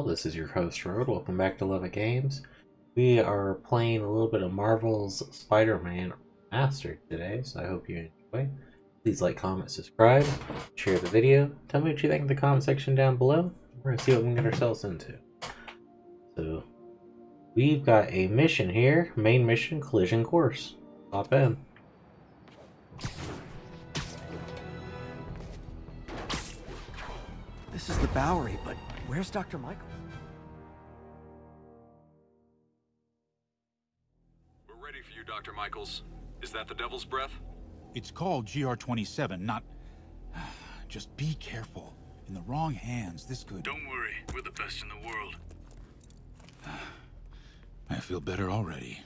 This is your host Road. Welcome back to LovettGamez. We are playing a little bit of Marvel's Spider-Man Remastered today, so I hope you enjoy. Please like, comment, subscribe, share the video. Tell me what you think in the comment section down below. We're gonna see what we can get ourselves into. So, we've got a mission here. Main mission, collision course. Hop in. This is the Bowery, but where's Dr. Michael? We're ready for you, Dr. Michaels. Is that the Devil's Breath? It's called GR27, not... Just be careful. In the wrong hands, this could... Don't worry, we're the best in the world. I feel better already.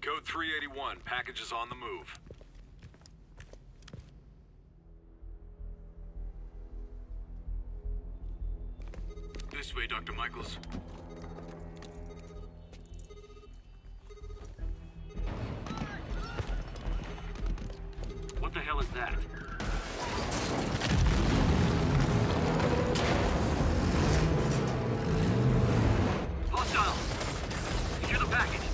Code 381, package is on the move. This way, Dr. Michaels. What the hell is that? Hostile! Secure the package!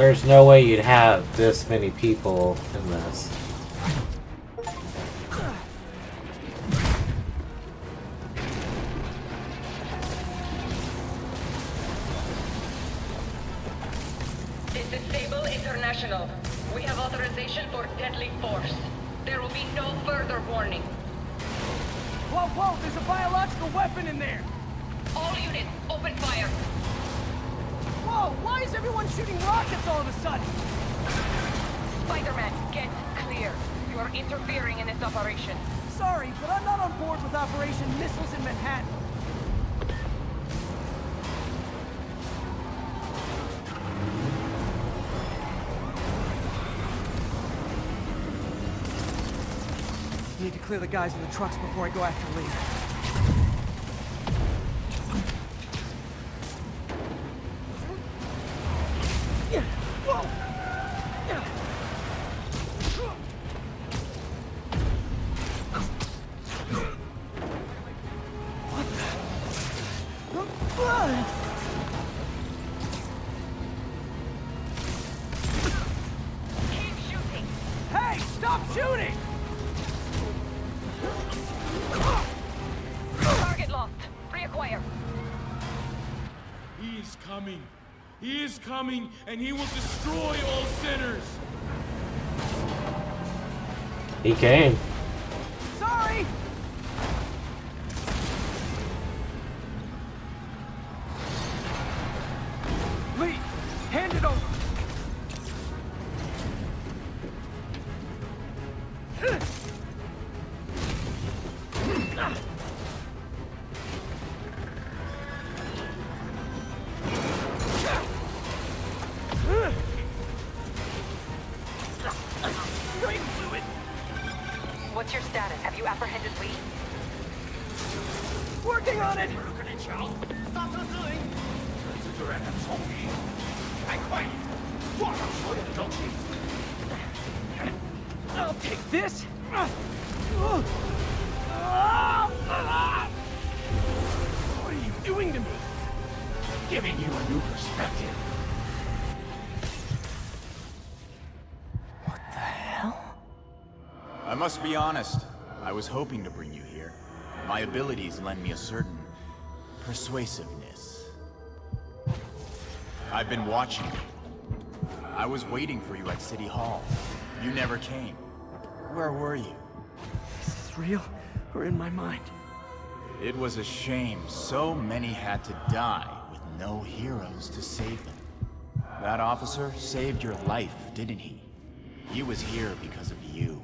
There's no way you'd have this many people in this. This is Sable International. We have authorization for deadly force. There will be no further warning. Whoa, whoa, there's a biological weapon in there! All units, open fire. Whoa, why is everyone shooting rockets all of a sudden? Spider-Man, get clear. You are interfering in this operation. Sorry, but I'm not on board with Operation Missiles in Manhattan. Need to clear the guys in the trucks before I go after Lee. He What's your status? Have you apprehended Lee? Working on it. I'll take this. What are you doing to me? Giving you a new perspective. Must be honest. I was hoping to bring you here. My abilities lend me a certain persuasiveness. I've been watching you. I was waiting for you at City Hall. You never came. Where were you? Is this real or in my mind? It was a shame so many had to die with no heroes to save them. That officer saved your life, didn't he? He was here because of you.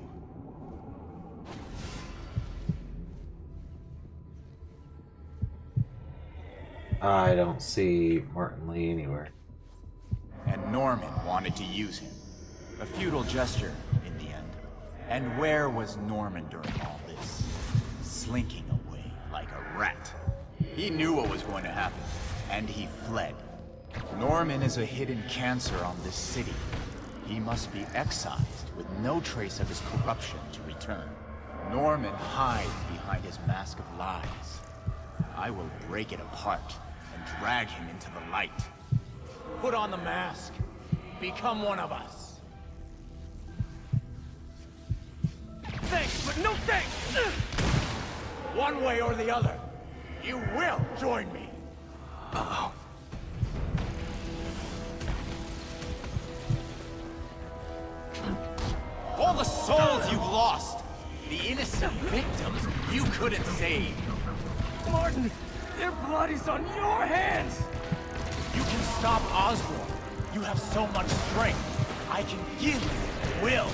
I don't see Martin Lee anywhere. And Norman wanted to use him. A futile gesture, in the end. And where was Norman during all this? Slinking away like a rat. He knew what was going to happen, and he fled. Norman is a hidden cancer on this city. He must be excised with no trace of his corruption to return. Norman hides behind his mask of lies. I will break it apart drag him into the light. Put on the mask. Become one of us. Thanks, but no thanks. One way or the other, you will join me. Uh-oh. All the souls you've lost, the innocent victims you couldn't save. Martin, their blood is on your hands. You can stop Osborn. You have so much strength. I can give you will.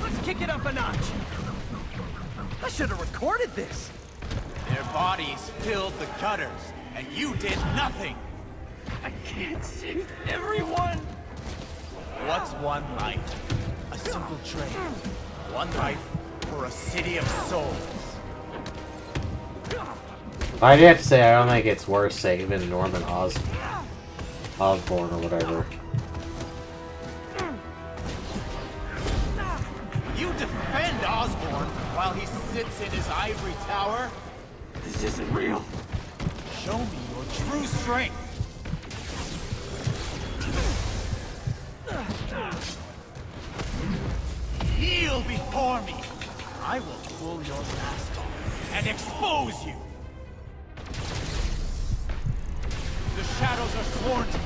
Let's kick it up a notch. I should have recorded this. Their bodies filled the gutters, and you did nothing. I can't save everyone. What's one life? A simple trade. One life for a city of souls. I'd have to say I don't think it's worth saving Norman Os Osborn or whatever. You defend Osborn while he sits in his ivory tower? This isn't real. Show me your true strength. Before me. I will pull your mask off and expose you. The shadows are sworn to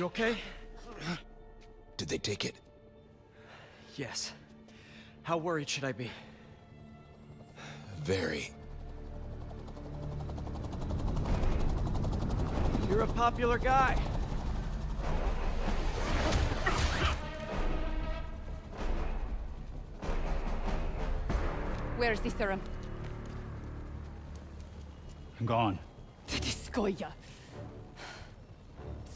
You okay? Did they take it? Yes. How worried should I be? Very. You're a popular guy. Where's the serum? I'm gone. Titiskoya.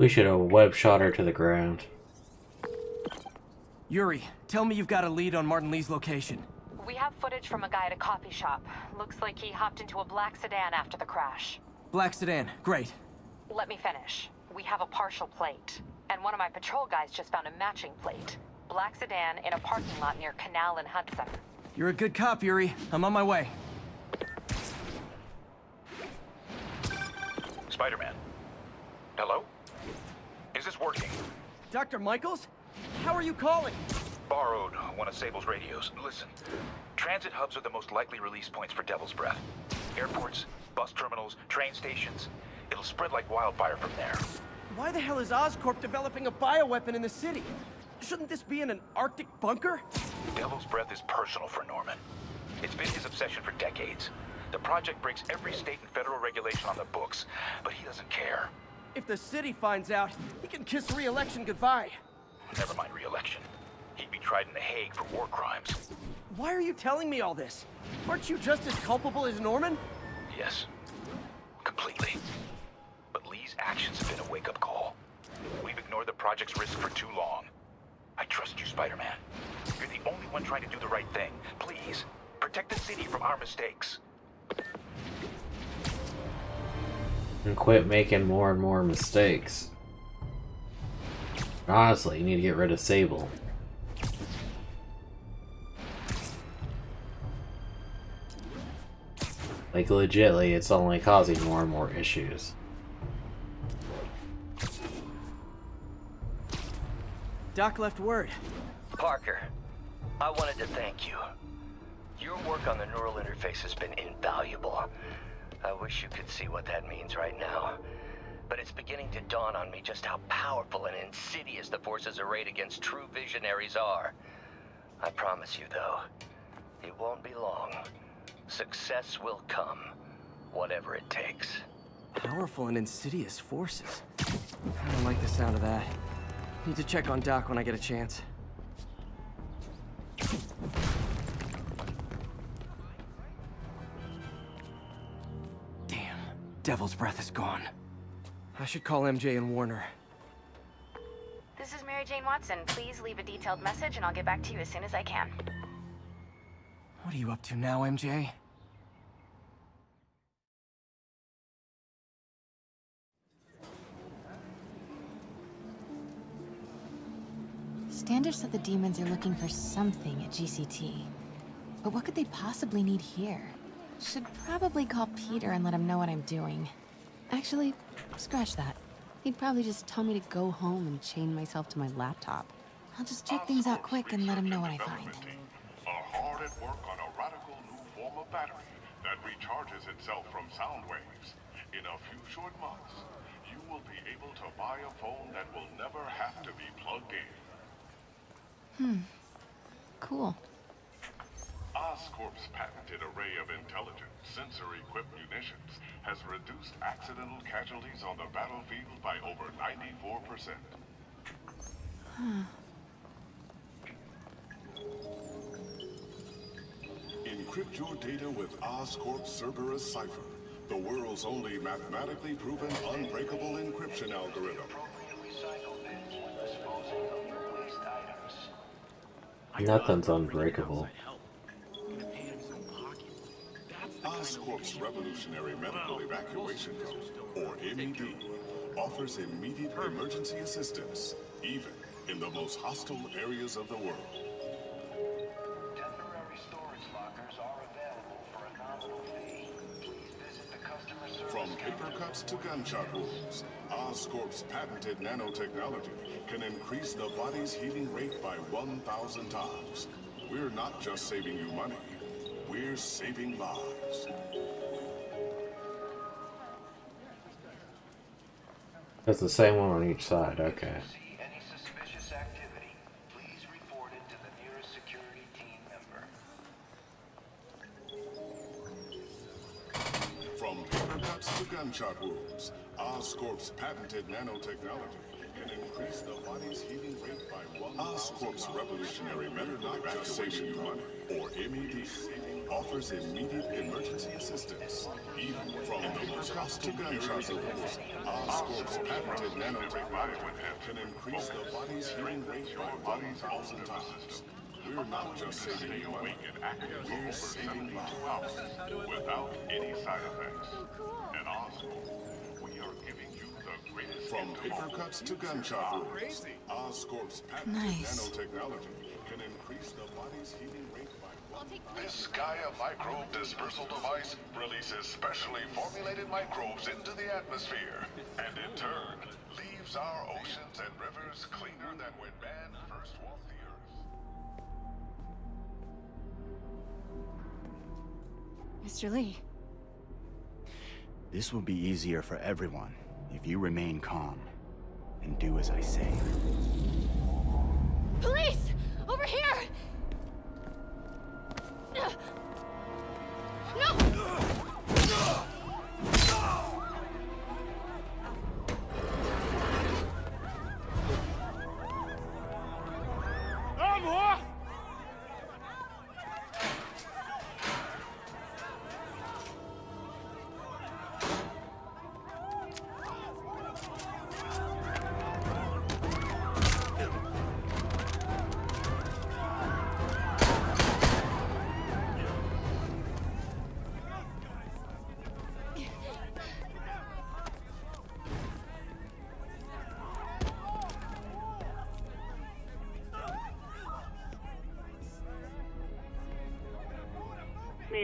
We should have web shot her to the ground. Yuri, tell me you've got a lead on Martin Lee's location. We have footage from a guy at a coffee shop. Looks like he hopped into a black sedan after the crash. Black sedan, great. Let me finish. We have a partial plate. And one of my patrol guys just found a matching plate. Black sedan in a parking lot near Canal and Hudson. You're a good cop, Yuri. I'm on my way. Spider-Man. Hello? Working? Dr. Michaels? How are you calling? Borrowed one of Sable's radios. Listen, transit hubs are the most likely release points for Devil's Breath. Airports, bus terminals, train stations. It'll spread like wildfire from there. Why the hell is Oscorp developing a bioweapon in the city? Shouldn't this be in an Arctic bunker? Devil's Breath is personal for Norman. It's been his obsession for decades. The project breaks every state and federal regulation on the books, but he doesn't care. If the city finds out, he can kiss re-election goodbye. Never mind re-election. He'd be tried in The Hague for war crimes. Why are you telling me all this? Aren't you just as culpable as Norman? Yes. Completely. But Lee's actions have been a wake-up call. We've ignored the project's risk for too long. I trust you, Spider-Man. You're the only one trying to do the right thing. Please, protect the city from our mistakes. And quit making more and more mistakes. Honestly, you need to get rid of Sable. Like, legitly, it's only causing more and more issues. Doc left word. Parker, I wanted to thank you. Your work on the neural interface has been invaluable. I wish you could see what that means right now. But it's beginning to dawn on me just how powerful and insidious the forces arrayed against true visionaries are. I promise you, though, it won't be long. Success will come, whatever it takes. Powerful and insidious forces. I don't like the sound of that. Need to check on Doc when I get a chance. Devil's Breath is gone. I should call MJ and Warner. This is Mary Jane Watson. Please leave a detailed message and I'll get back to you as soon as I can. What are you up to now, MJ? Standish said the demons are looking for something at GCT. But what could they possibly need here? Should probably call Peter and let him know what I'm doing. Actually, scratch that. He'd probably just tell me to go home and chain myself to my laptop. I'll just check things out quick and let him know what I find. Are hard at work on a radical new form of battery that recharges itself from sound waves. In a few short months, you will be able to buy a phone that will never have to be plugged in. Hmm. Cool. Oscorp's patented array of intelligent, sensor-equipped munitions has reduced accidental casualties on the battlefield by over 94%. Huh. Encrypt your data with Oscorp's Cerberus Cipher, the world's only mathematically proven unbreakable encryption algorithm. Nothing's unbreakable. Oscorp's Revolutionary Medical Evacuation Code, or MED, offers immediate emergency assistance, even in the most hostile areas of the world. Temporary storage lockers are available for a nominal fee. Please visit the customer service From paper cuts to gunshot wounds, Oscorp's patented nanotechnology can increase the body's healing rate by 1,000 times. We're not just saving you money, we're saving lives. That's the same one on each side. Okay. Any suspicious activity, please report it to the nearest security team member. From paper cuts to gunshot wounds, Oscorp's patented nanotechnology can increase the body's healing rate by one. Oscorp's revolutionary method of evacuation you money, or MED, offers immediate emergency assistance. Even from paper cuts to gunshot wounds, Oscorp's patented nanotechnology can increase the body's healing rate by 1,000 times. We're not just saving you awake and active we're saving lives without any side effects. At Oscorp, we are giving you the greatest from paper cuts to gunshot wounds. Oscorp's patented Nice. nanotechnology can increase the body's healing rate by one. This Gaia microbe dispersal device releases specially formulated microbes into the atmosphere, and in turn, leaves our oceans and rivers cleaner than when man first walked the earth. Mr. Lee, This will be easier for everyone if you remain calm and do as I say. Police! Over here! No! Amor!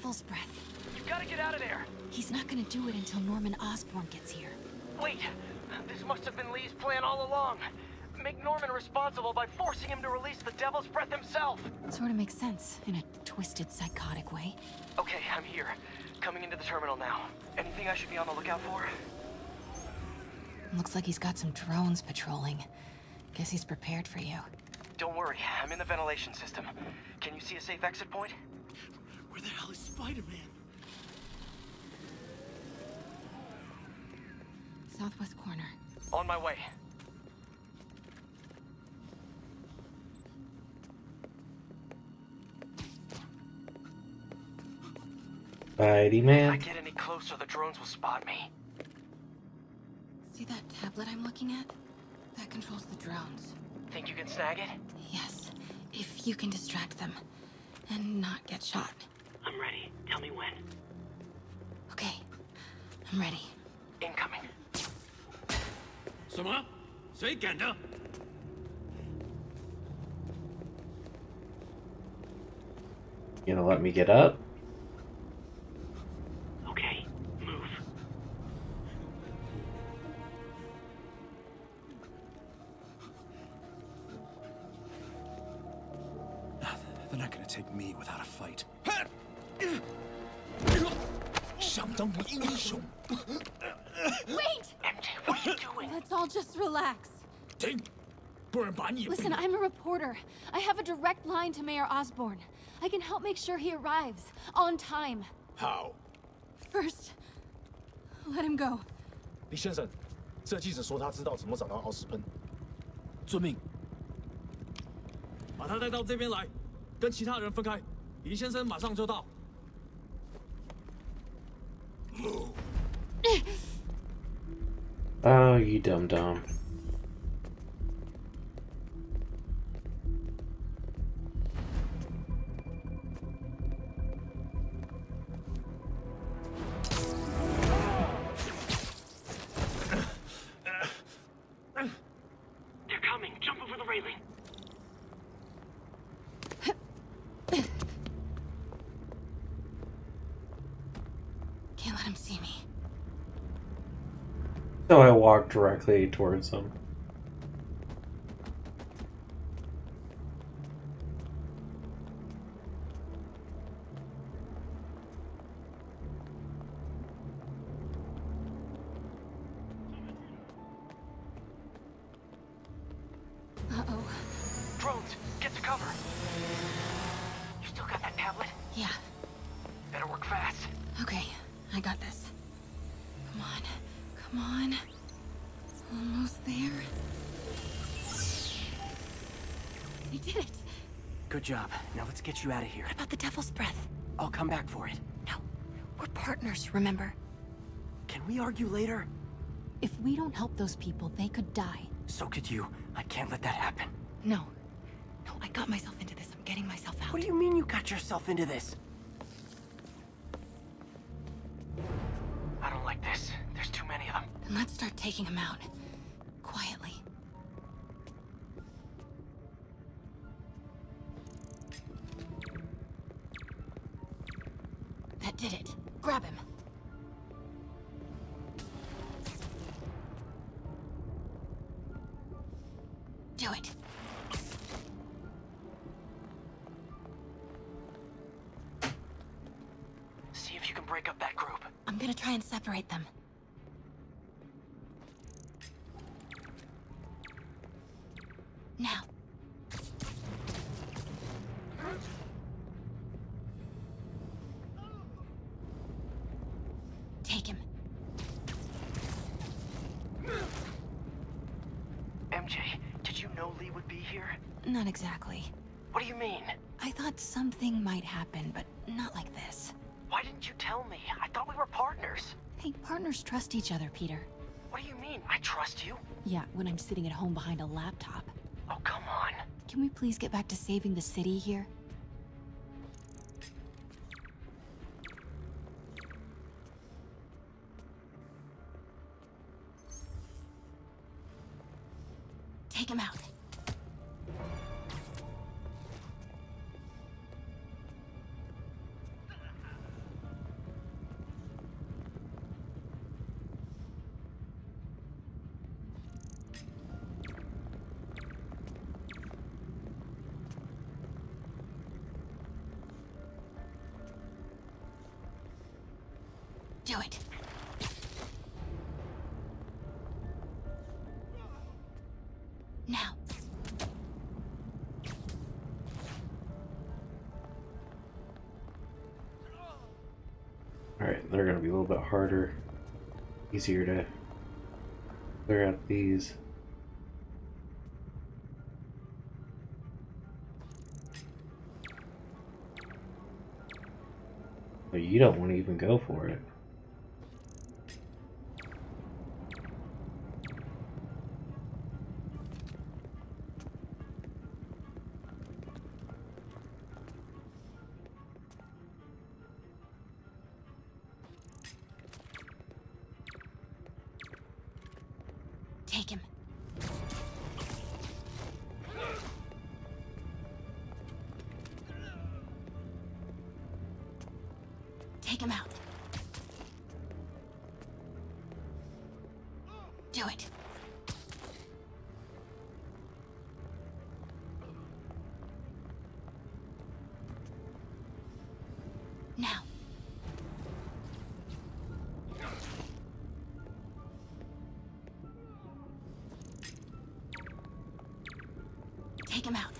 Devil's Breath. You've got to get out of there. He's not gonna do it until Norman Osborn gets here. Wait, this must have been Lee's plan all along. Make Norman responsible by forcing him to release the Devil's Breath himself. Sort of makes sense, in a twisted, psychotic way. Okay, I'm here. Coming into the terminal now. Anything I should be on the lookout for? Looks like he's got some drones patrolling. Guess he's prepared for you. Don't worry, I'm in the ventilation system. Can you see a safe exit point? Where the hell is Spider-Man? Southwest corner. On my way. Spidey If I get any closer, the drones will spot me. See that tablet I'm looking at? That controls the drones. Think you can snag it? Yes, if you can distract them and not get shot. I'm ready. Tell me when. Okay. I'm ready. Incoming. Sama, Say Gander. You gonna let me get up? Wait! MJ, what are you doing? Let's all just relax. Listen, I'm a reporter. I have a direct line to Mayor Osborn. I can help make sure he arrives. On time. How? First, let him go. 李先生，这记者说他知道怎么找到奥斯喷。遵命。把他带到这边来，跟其他人分开。李先生马上就到。Oh, you dumb dumb. Walk directly towards them. Remember? Can we argue later? If we don't help those people, they could die. So could you. I can't let that happen. No. No, I got myself into this. I'm getting myself out. What do you mean you got yourself into this? Take him. MJ, did you know Lee would be here? Not exactly. What do you mean? I thought something might happen, but not like this. Why didn't you tell me? I thought we were partners. Hey, partners trust each other, Peter. What do you mean? I trust you. Yeah, when I'm sitting at home behind a laptop. Oh, come on. Can we please get back to saving the city here? Harder. Easier to clear out these. But you don't want to even go for it. Take him out. Do it. Now. Take him out.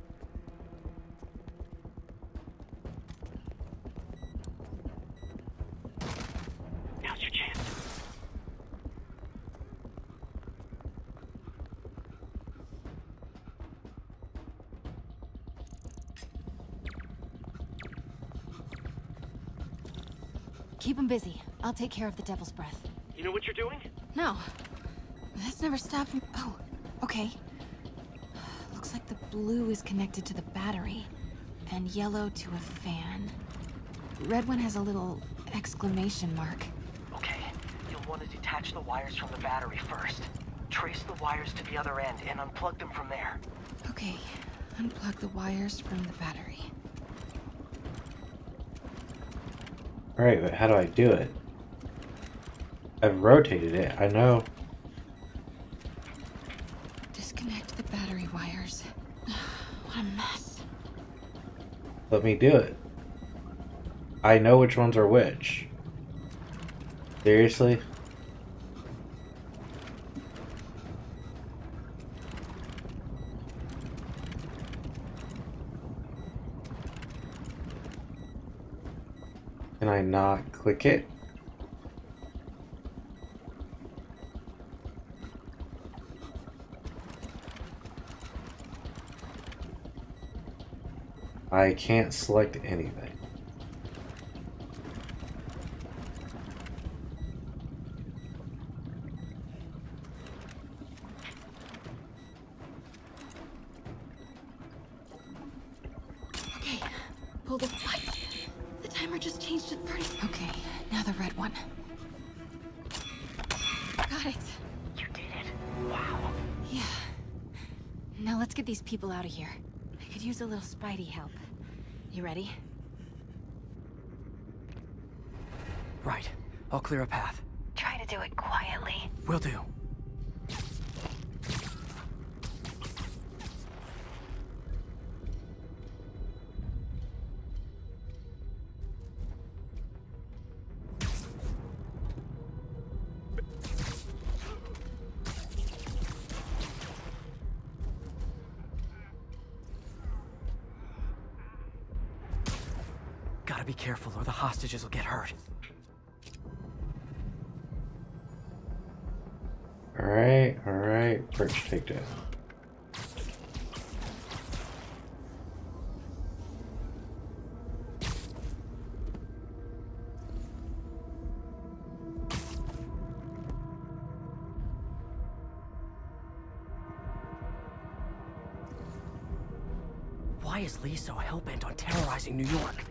busy. I'll take care of the Devil's Breath. You know what you're doing? No. That's never stopped me. Oh, okay. Looks like the blue is connected to the battery, and yellow to a fan. Red one has a little exclamation mark. Okay, you'll want to detach the wires from the battery first. Trace the wires to the other end and unplug them from there. Okay, unplug the wires from the battery. Alright, but how do I do it? I've rotated it, I know. Disconnect the battery wires. what a mess. Let me do it. I know which ones are which. Seriously? Can I not click it? I can't select anything. Spidey help. You ready? Right. I'll clear a path. Try to do it quietly. Will do. Gotta be careful or the hostages will get hurt. Alright, alright. Perch take takedown. Why is Lee so hell-bent on terrorizing New York?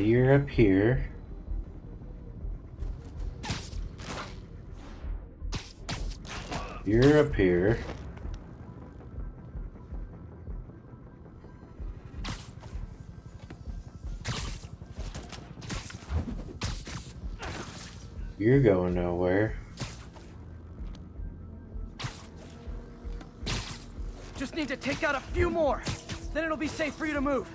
So you're up here. You're up here. You're going nowhere. Just need to take out a few more. Then it'll be safe for you to move.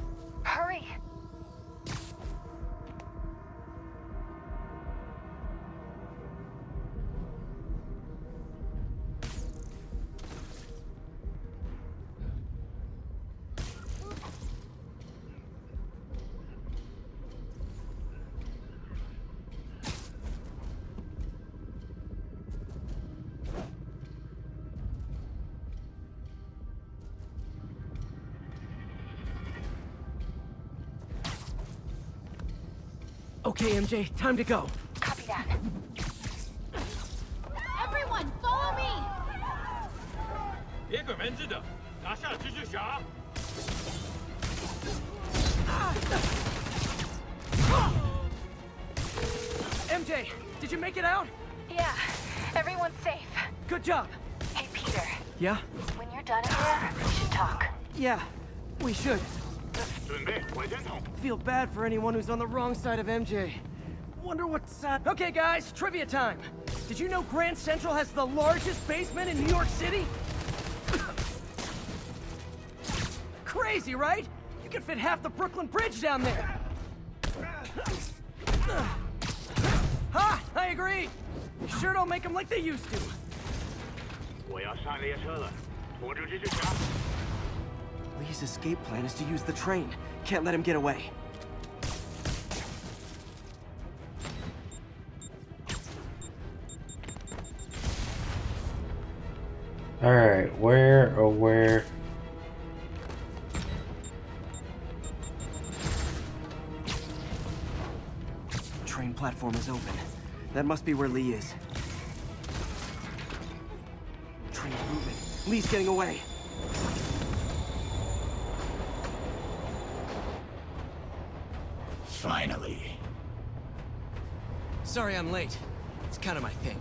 Okay, MJ, time to go. Copy that. Everyone, follow me! MJ, did you make it out? Yeah, everyone's safe. Good job. Hey, Peter. Yeah? When you're done here, we should talk. Yeah, we should. Feel bad for anyone who's on the wrong side of MJ. Wonder what's up. Okay, guys, trivia time. Did you know Grand Central has the largest basement in New York City? Crazy, right? You can fit half the Brooklyn Bridge down there. ha! I agree. You sure don't make them like they used to. Lee's escape plan is to use the train. Can't let him get away. Alright, where or where? Train platform is open. That must be where Lee is. Train's moving. Lee's getting away. Sorry I'm late. It's kind of my thing.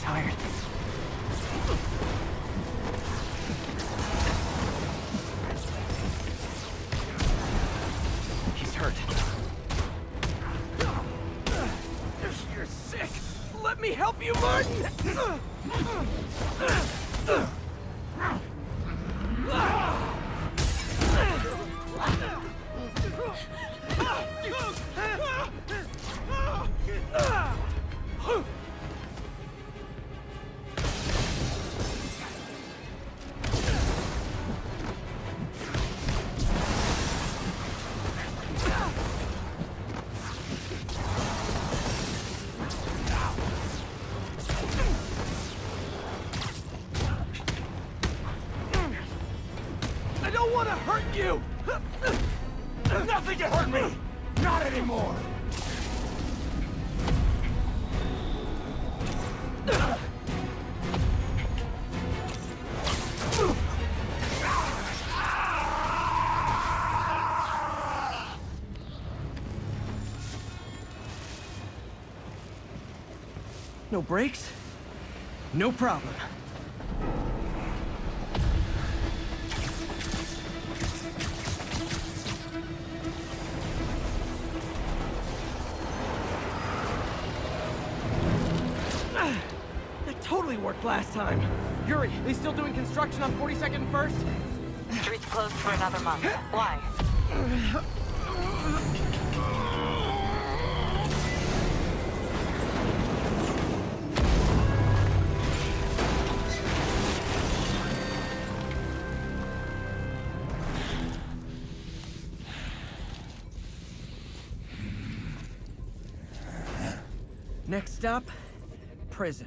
Tired. He's hurt. You're sick. Let me help you, Martin. No brakes? No problem. Ah, That totally worked last time. Yuri, they still doing construction on 42nd and 1st? Street's closed for another month. Why? Stop, prison.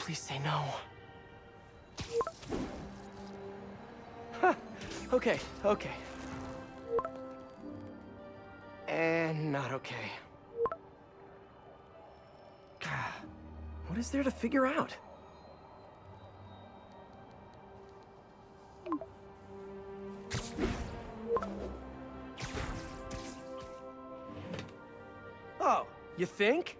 Please say no. Huh. Okay, okay. And not okay. What is there to figure out? Oh, you think?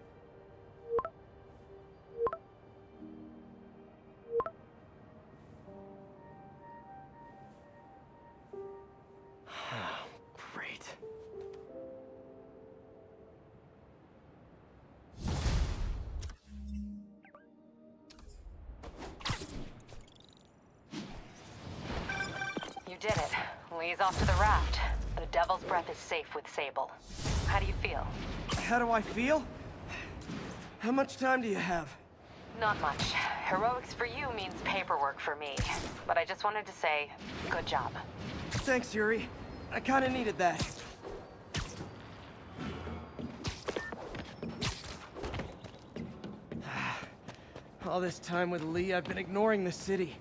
Devil's Breath is safe with Sable. How do you feel? How do I feel? How much time do you have? Not much. Heroics for you means paperwork for me. But I just wanted to say, good job. Thanks, Yuri. I kinda needed that. All this time with Lee, I've been ignoring the city.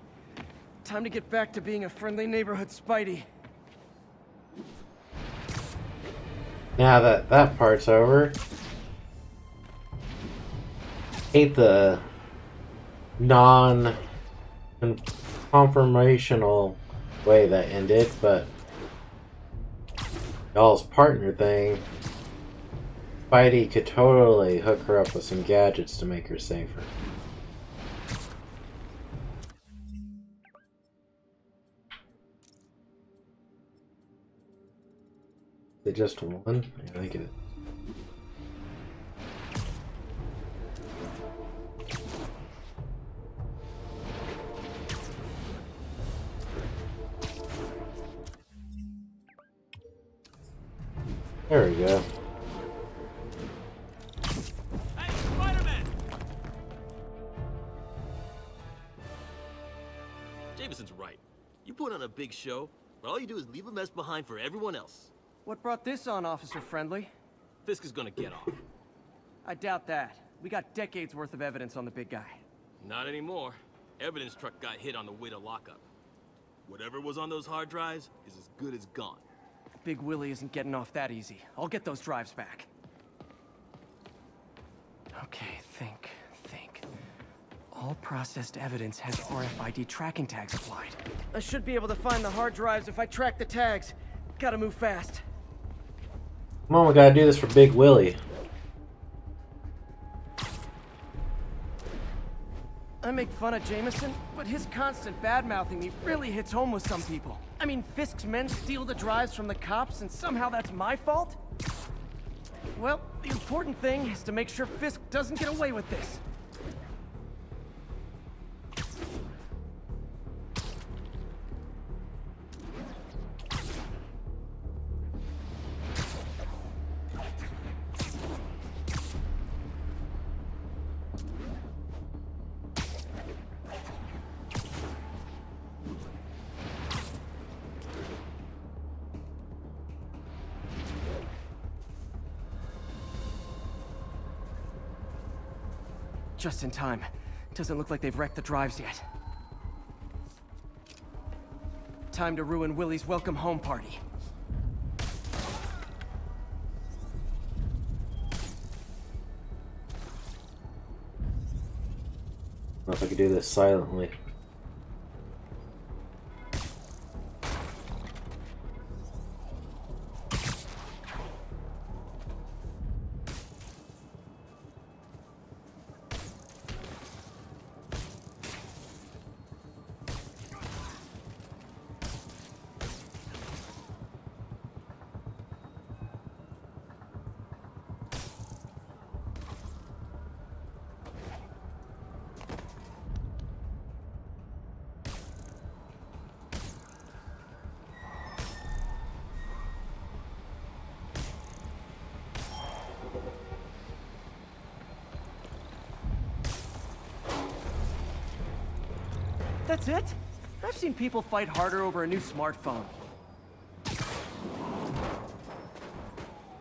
Time to get back to being a friendly neighborhood Spidey. Now that that part's over. Hate the non confirmational way that ended, but y'all's partner thing, Spidey could totally hook her up with some gadgets to make her safer. They just won? I think it. There we go. Jameson's right. You put on a big show, but all you do is leave a mess behind for everyone else. What brought this on, Officer Friendly? Fisk is gonna get off. I doubt that. We got decades worth of evidence on the big guy. Not anymore. Evidence truck got hit on the way to lockup. Whatever was on those hard drives is as good as gone. Big Willie isn't getting off that easy. I'll get those drives back. Okay, think, think. All processed evidence has RFID tracking tags applied. I should be able to find the hard drives if I track the tags. Gotta move fast. Come on, we gotta do this for Big Willie. I make fun of Jameson, but his constant bad-mouthing me really hits home with some people. I mean, Fisk's men steal the drives from the cops, and somehow that's my fault? Well, the important thing is to make sure Fisk doesn't get away with this. Time. Doesn't look like they've wrecked the drives yet. Time to ruin Willie's welcome home party. I don't know if I could do this silently. That's it? I've seen people fight harder over a new smartphone.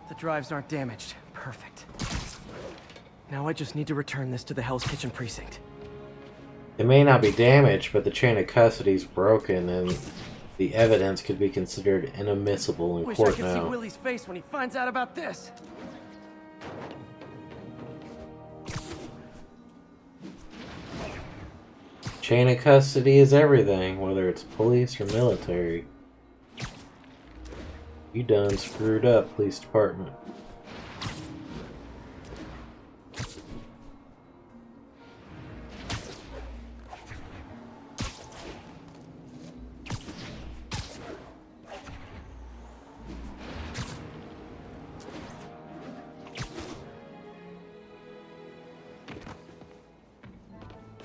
The drives aren't damaged. Perfect. Now I just need to return this to the Hell's Kitchen precinct. It may not be damaged, but the chain of custody is broken, and the evidence could be considered inadmissible in Wish I court could see now. Willie's face when he finds out about this. Chain of custody is everything, whether it's police or military. You done screwed up, police department.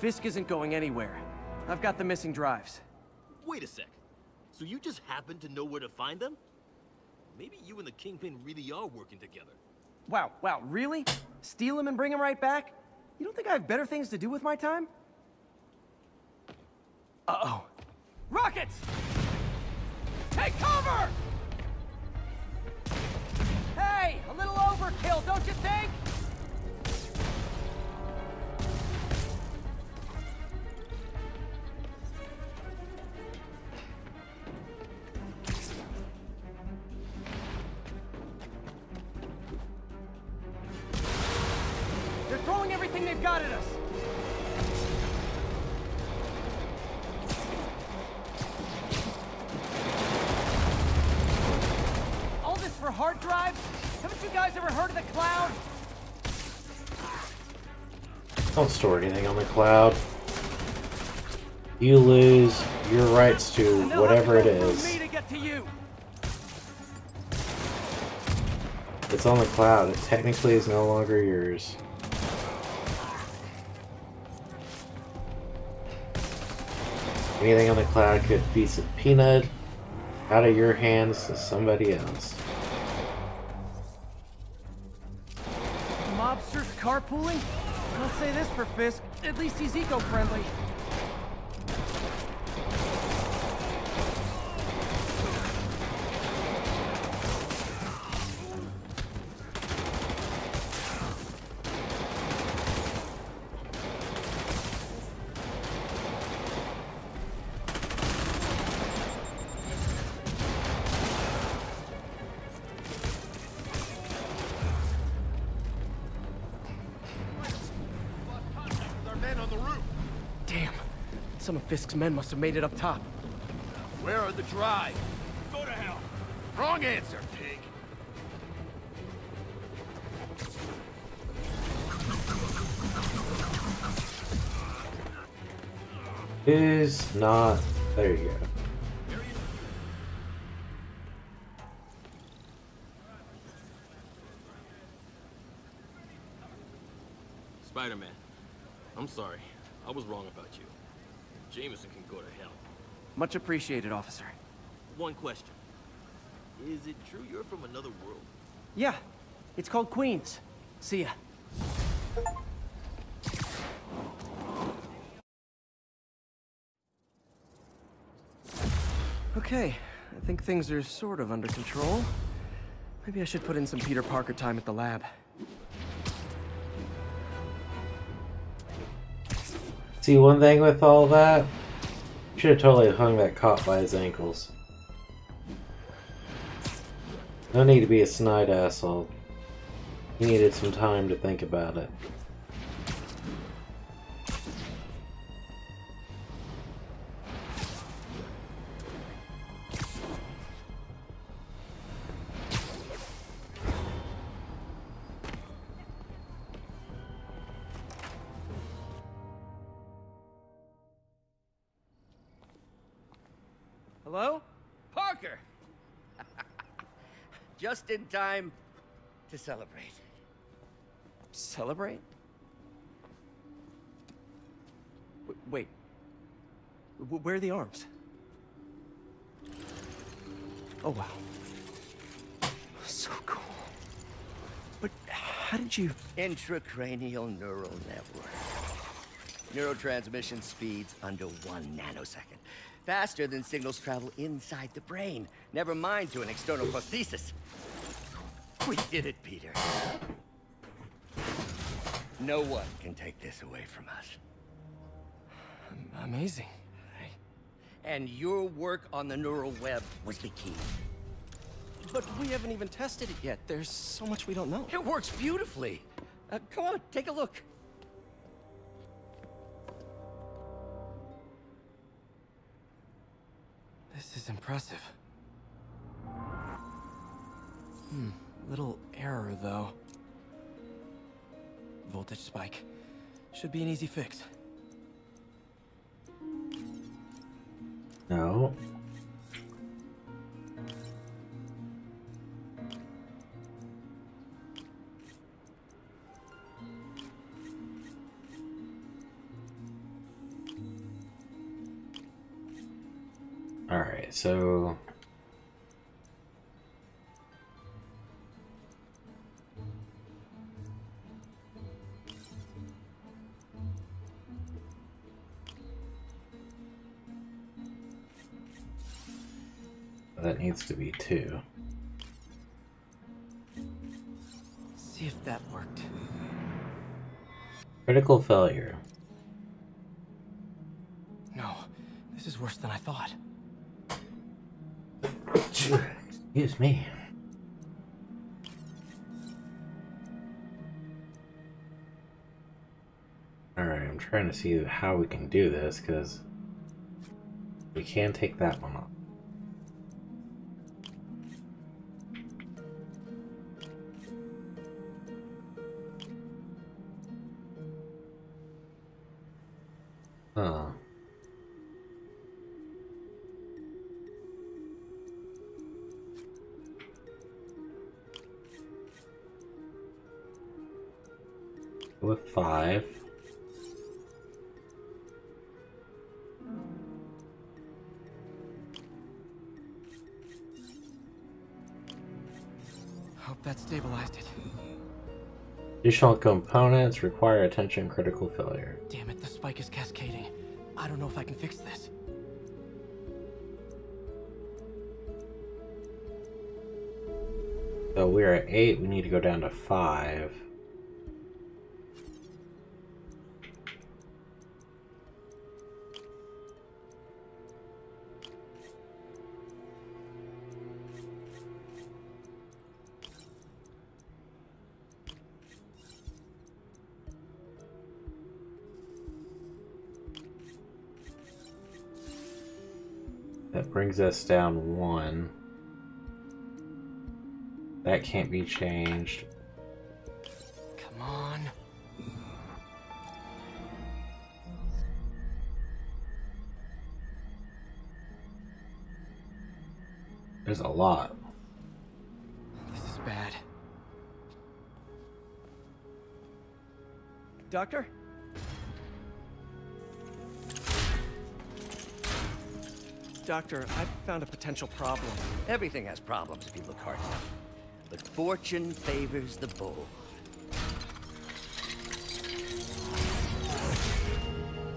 Fisk isn't going anywhere. I've got the missing drives. Wait a sec. So you just happen to know where to find them? Maybe you and the Kingpin really are working together. Wow, wow, really? Steal them and bring them right back? You don't think I have better things to do with my time? Uh-oh. Rockets! Take cover! Hey, a little overkill, don't you think? Don't store anything on the cloud. You lose your rights to whatever it have to go through is. me to get to you. It's on the cloud. It technically is no longer yours. Anything on the cloud could be subpoenaed out of your hands to somebody else. Mobsters carpooling? Say this for Fisk. At least he's eco-friendly. Fisk's men must have made it up top. Where are the drives? Go to hell. Wrong answer, pig. Is not. There you go. Spider-Man, I'm sorry. I was wrong about you. Jameson can go to hell. Much appreciated, officer. One question. Is it true you're from another world? Yeah, it's called Queens. See ya. Okay, I think things are sort of under control. Maybe I should put in some Peter Parker time at the lab. See one thing with all that? Should have totally hung that cop by his ankles. No need to be a snide asshole. He needed some time to think about it. Time to celebrate. Celebrate? W wait. W where are the arms? Oh, wow. So cool. But how did you... Intracranial neural network. Neurotransmission speeds under one nanosecond. Faster than signals travel inside the brain. Never mind to an external prosthesis. We did it, Peter. No one can take this away from us. Amazing. And your work on the neural web was the key. But we haven't even tested it yet. There's so much we don't know. It works beautifully. Uh, come on, take a look. This is impressive. Hmm, little error though. Voltage spike. Should be an easy fix. No. Alright, so... needs to be two. See if that worked. Critical failure. No, this is worse than I thought. Excuse me. Alright, I'm trying to see how we can do this, because we can take that one off. Hmm. Huh. With five. Hope that stabilized it. Additional components require attention critical failure. Damn it, spike is cascading. I don't know if I can fix this. So we're at 8, we need to go down to 5. Brings us down one. That can't be changed. Come on. There's a lot. This is bad. Doctor? Doctor, I've found a potential problem. Everything has problems if you look hard enough. But fortune favors the bold.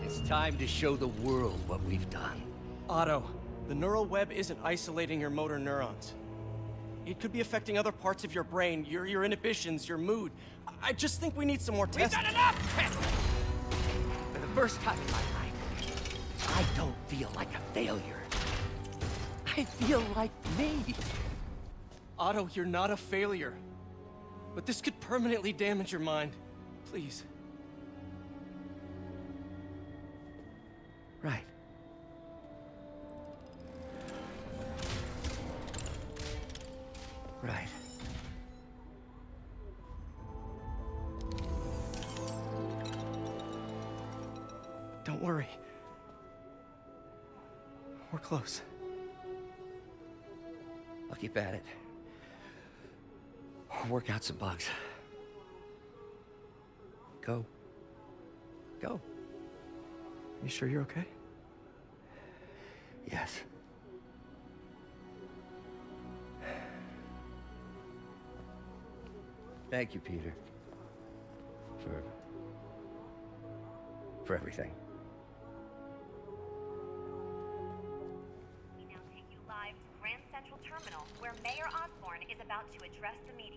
It's time to show the world what we've done. Otto, the neural web isn't isolating your motor neurons. It could be affecting other parts of your brain, your, your inhibitions, your mood. I just think we need some more tests. We've done enough! For the first time in my life, I don't feel like a failure. I feel like me. Otto, you're not a failure. But this could permanently damage your mind. Please. Right. Right. I'll out some bugs. Go. Go. You sure you're okay? Yes. Thank you, Peter. For... for everything. We now take you live to Grand Central Terminal, where Mayor Osborn is about to address the media.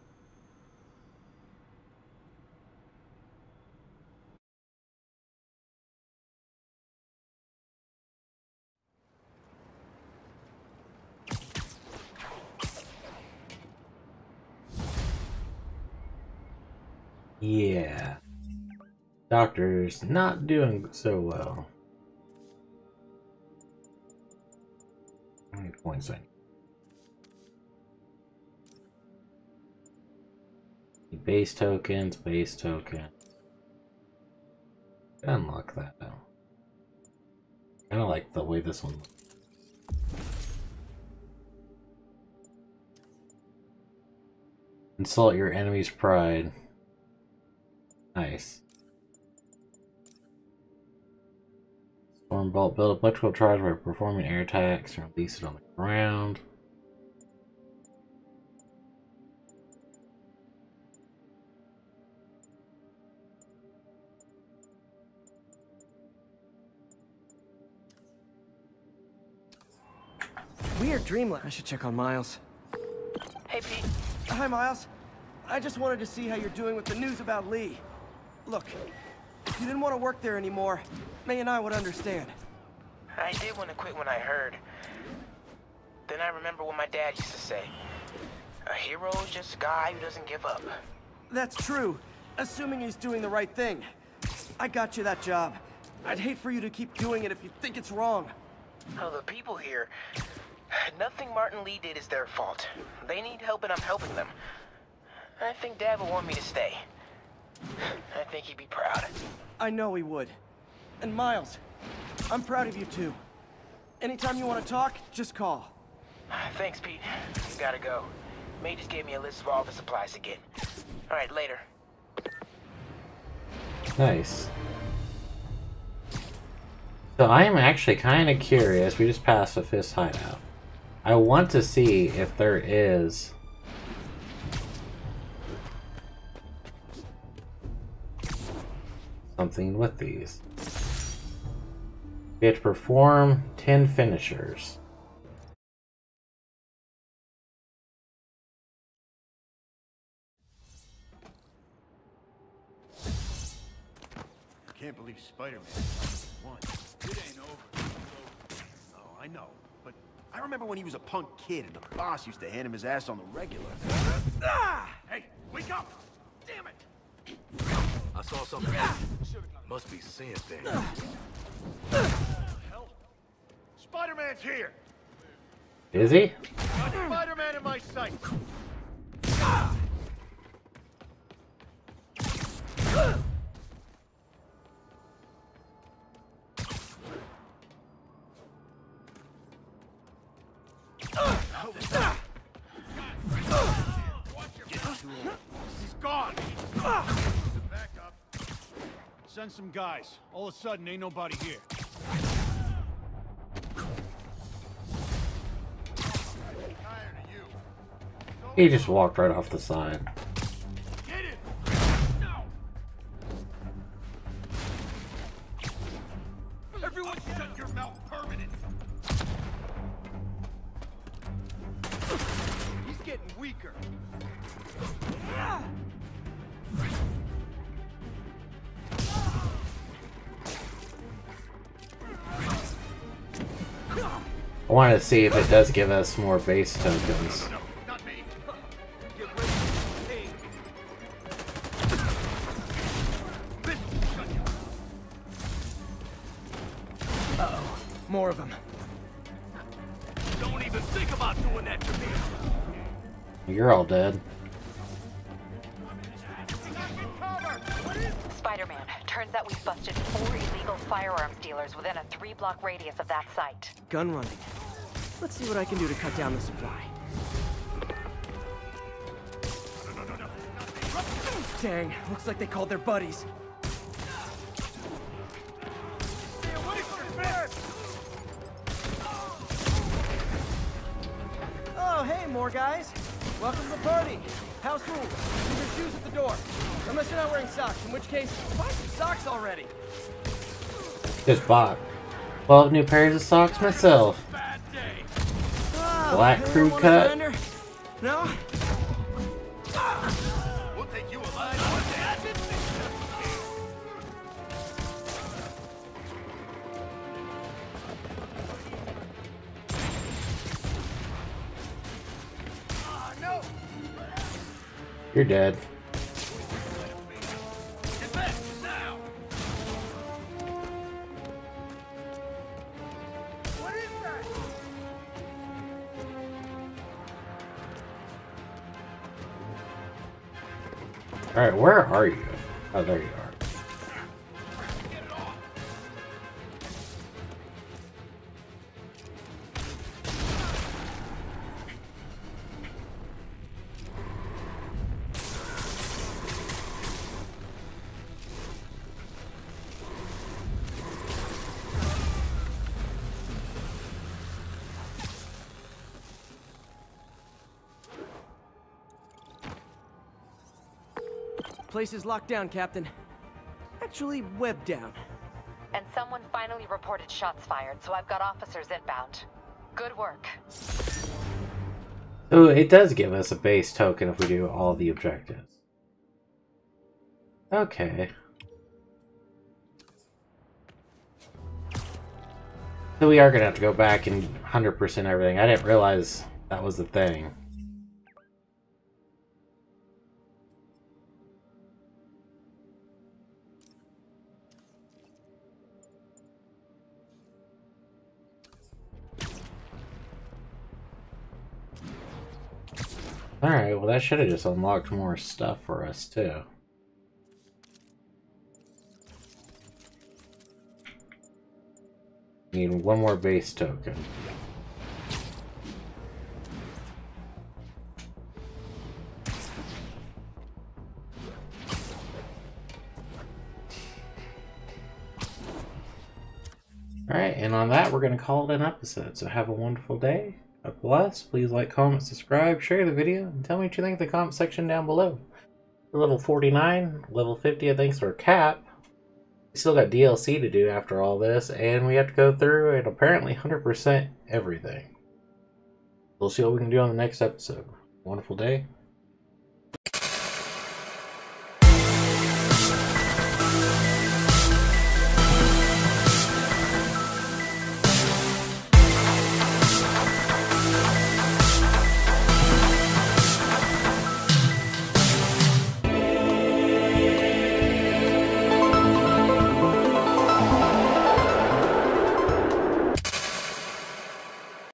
Yeah. Doctor's not doing so well. How many points I need? Base tokens, base token. Unlock that though. Kinda like the way this one looks. Insult your enemy's pride. Nice. Storm bolt build up electrical charge by performing air attacks and release it on the ground. Weird dreamland. I should check on Miles. Hey, Pete. Hi, Miles. I just wanted to see how you're doing with the news about Lee. Look, if you didn't want to work there anymore, May and I would understand. I did want to quit when I heard. Then I remember what my dad used to say. A hero is just a guy who doesn't give up. That's true, assuming he's doing the right thing. I got you that job. I'd hate for you to keep doing it if you think it's wrong. Oh, the people here. Nothing Martin Lee did is their fault. They need help and I'm helping them. I think Dad would want me to stay. I think he'd be proud. I know he would. And Miles, I'm proud of you too. Anytime you want to talk, just call. Thanks, Pete. Gotta go. May just gave me a list of all the supplies to get. Alright, later. Nice. So I am actually kind of curious. We just passed a Fisk hideout. I want to see if there is something with these. We have to perform 10 finishers. I can't believe Spider-Man one. It ain't over. Oh, I know. But I remember when he was a punk kid and the boss used to hand him his ass on the regular. Ah! Hey, wake up! Damn it! I saw something. Must be seeing things. Hell? Spider-Man's here! Is he? Got Spider-Man in my sight! Send some guys. All of a sudden, ain't nobody here. He just walked right off the side. I wanted to see if it does give us more base tokens. More of them. Don't even think about doing that to me. You're all dead. Spider-Man, turns out we've busted four illegal firearms dealers within a three-block radius of that site. Gun running. Let's see what I can do to cut down the supply. Dang, looks like they called their buddies. Oh, hey, more guys. Welcome to the party. House rules. Leave your shoes at the door. Unless you're not wearing socks, in which case, buy some socks already. Just bought 12 new pairs of socks myself. Black crew cut. No? We'll take you alive. You're dead. Alright, where are you? Oh, there you are. Place is locked down, Captain. Actually, webbed down. And someone finally reported shots fired, so I've got officers inbound. Good work. Oh, it does give us a base token if we do all the objectives. Okay. So we are gonna have to go back and 100% everything. I didn't realize that was the thing. Alright, well that should have just unlocked more stuff for us too. Need one more base token. Alright, and on that, we're going to call it an episode. So have a wonderful day. Bless. Please like, comment, subscribe, share the video, and tell me what you think in the comment section down below. Level 49, level 50, I think, our cap. We still got DLC to do after all this, and we have to go through and apparently 100% everything. We'll see what we can do on the next episode. Wonderful day.